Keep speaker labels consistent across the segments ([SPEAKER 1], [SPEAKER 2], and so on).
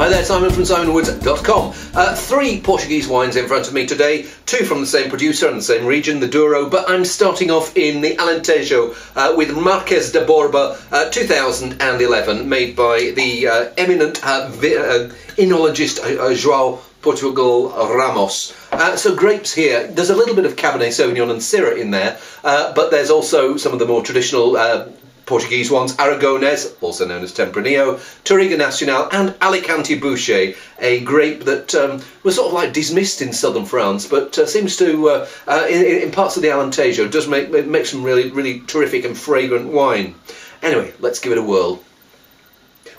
[SPEAKER 1] Hi there, Simon from simonwoods.com. Uh, three Portuguese wines in front of me today, two from the same producer and the same region, the Douro, but I'm starting off in the Alentejo uh, with Marquês de Borba uh, 2011, made by the uh, eminent uh, uh, enologist João Portugal Ramos. Uh, so grapes here, there's a little bit of Cabernet Sauvignon and Syrah in there, uh, but there's also some of the more traditional uh, Portuguese ones, Aragonés, also known as Tempranillo, Touriga Nacional, and Alicante Bouschet, a grape that um, was sort of like dismissed in southern France, but uh, seems to, uh, uh, in, in, parts of the Alentejo, does make, make some really, really terrific and fragrant wine. Anyway, let's give it a whirl.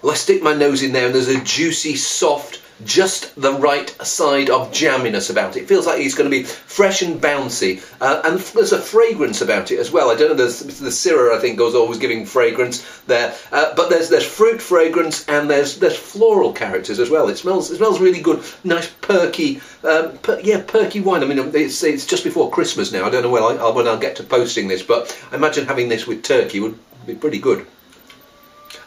[SPEAKER 1] Well, I stick my nose in there and there's a juicy, soft, just the right side of jamminess about it. it feels like it's going to be fresh and bouncy, uh, and there's a fragrance about it as well. I don't know. There's the Syrah, I think, goes always giving fragrance there, uh, but there's there's fruit fragrance and there's there's floral characters as well. It smells it smells really good, nice perky, um, per, yeah, perky wine. I mean, it's it's just before Christmas now. I don't know when I when I'll get to posting this, but I imagine having this with turkey would be pretty good.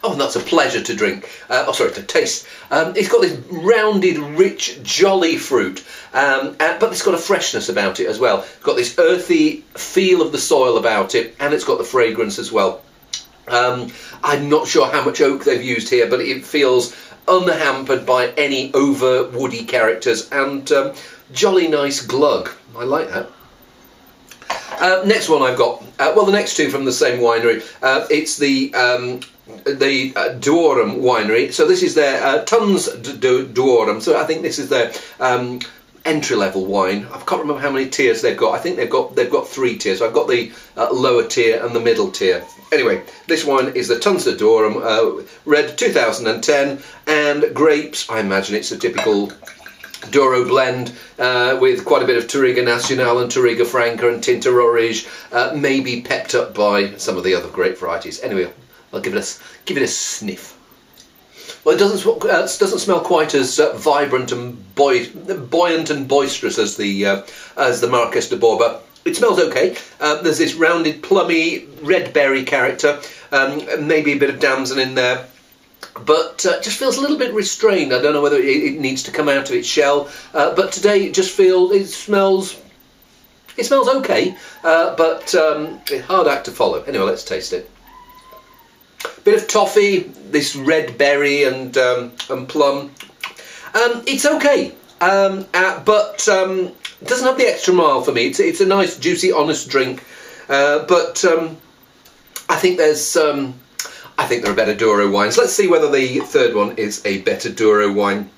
[SPEAKER 1] Oh, that's a pleasure to drink. Uh, oh, sorry, to taste. Um, it's got this rounded, rich, jolly fruit, um, uh, but it's got a freshness about it as well. It's got this earthy feel of the soil about it, and it's got the fragrance as well. Um, I'm not sure how much oak they've used here, but it feels unhampered by any over woody characters and um, jolly nice glug. I like that. Uh, next one I've got, uh, well, the next two from the same winery. Uh, it's the um, the uh, Duorum winery. So this is their uh, Tons Duorum. So I think this is their um, entry level wine. I can't remember how many tiers they've got. I think they've got they've got three tiers. So I've got the uh, lower tier and the middle tier. Anyway, this one is the Tons de Duorum, uh, red 2010, and grapes. I imagine it's a typical Douro blend uh, with quite a bit of Touriga Nacional and Touriga Franca and Tinta Roriz, uh, maybe pepped up by some of the other grape varieties. Anyway, I'll give it a give it a sniff. Well, it doesn't uh, doesn't smell quite as uh, vibrant and buoyant and boisterous as the uh, as the Marquês de Borba. It smells okay. Uh, there's this rounded, plummy, red berry character. Um, maybe a bit of damson in there but uh, just feels a little bit restrained. I don't know whether it, it needs to come out of its shell, uh, but today it just feels it smells. It smells okay, uh, but um, hard act to follow. Anyway, let's taste it. Bit of toffee, this red berry and um, and plum. Um, it's okay, um, uh, but um, doesn't have the extra mile for me. It's it's a nice, juicy, honest drink, uh, but um, I think there's I think there are a better Douro wines. Let's see whether the third one is a better Douro wine.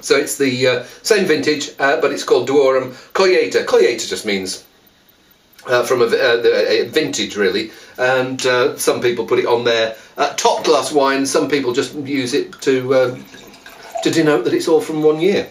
[SPEAKER 1] So it's the uh, same vintage, uh, but it's called Duorum Colheita. Colheita just means uh, from a, uh, a, vintage, really. And uh, some people put it on their uh, top class wine. Some people just use it to to denote that it's all from one year.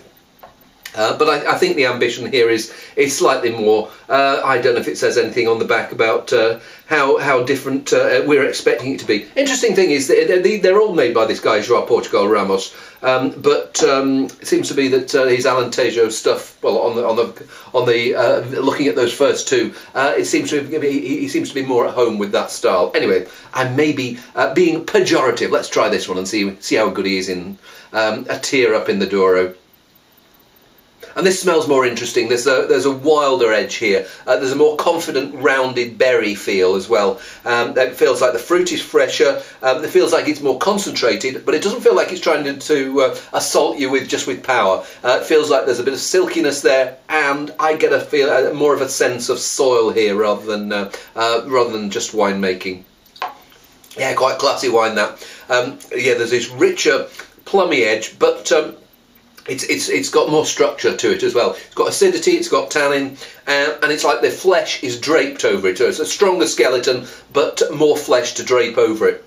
[SPEAKER 1] Uh, but I, I, think the ambition here is is slightly more. Uh, I don't know if it says anything on the back about uh, how how different uh, we're expecting it to be. Interesting thing is that they're, they're all made by this guy João Portugal Ramos, um, but um, it seems to be that uh, his Alentejo stuff. Well, on the on the on the uh, looking at those first two, it seems to be, he, he, seems to be more at home with that style. Anyway, I may be being pejorative. Let's try this one and see see how good he is in um, a tear up in the Douro. And this smells more interesting. There's a there's a wilder edge here. Uh, there's a more confident, rounded berry feel as well. Um, it feels like the fruit is fresher. Um, it feels like it's more concentrated, but it doesn't feel like it's trying to, to uh, assault you with just with power. Uh, it feels like there's a bit of silkiness there, and I get a feel uh, more of a sense of soil here rather than uh, uh, rather than just winemaking. Yeah, quite classy wine that. Um, yeah, there's this richer plummy edge, but um, it's, it's, it's got more structure to it as well. It's got acidity, it's got tannin, uh, and it's like the flesh is draped over it. So it's a stronger skeleton, but more flesh to drape over it.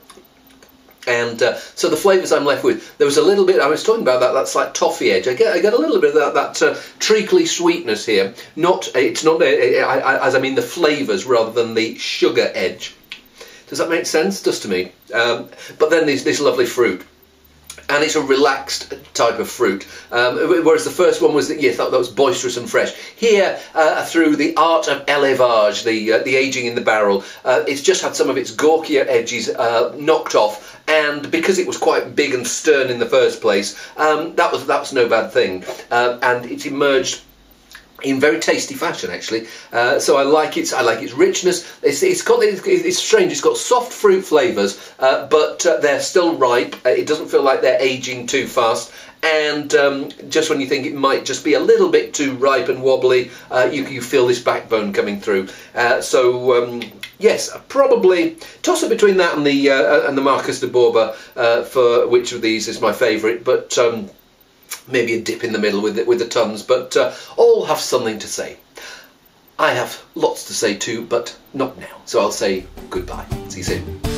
[SPEAKER 1] And uh, so the flavours I'm left with, there was a little bit, I was talking about that, that's like toffee edge. I get, I get a little bit of that, that uh, treacly sweetness here. Not, it's not, as I mean the flavours rather than the sugar edge. Does that make sense? Does to me. Um, but then there's this lovely fruit and it's a relaxed type of fruit. Um, whereas the first one was that yeah, thought that was boisterous and fresh. Here, uh, through the art of élevage, the uh, the aging in the barrel, uh, it's just had some of its gawkier edges uh, knocked off, and because it was quite big and stern in the first place, um, that was that was no bad thing, uh, and it's emerged in very tasty fashion actually. Uh, so I like its I like its richness. It's, it's got it's, it's strange it's got soft fruit flavors uh, but uh, they're still ripe. Uh, it doesn't feel like they're aging too fast. And um, just when you think it might just be a little bit too ripe and wobbly uh, you, you feel this backbone coming through. Uh, so um, yes probably toss it between that and the and the Marquês de Borba for which of these is my favourite. But um, maybe a dip in the middle with the, with the tons, but uh, all have something to say. I have lots to say too, but not now. So I'll say goodbye. See you soon.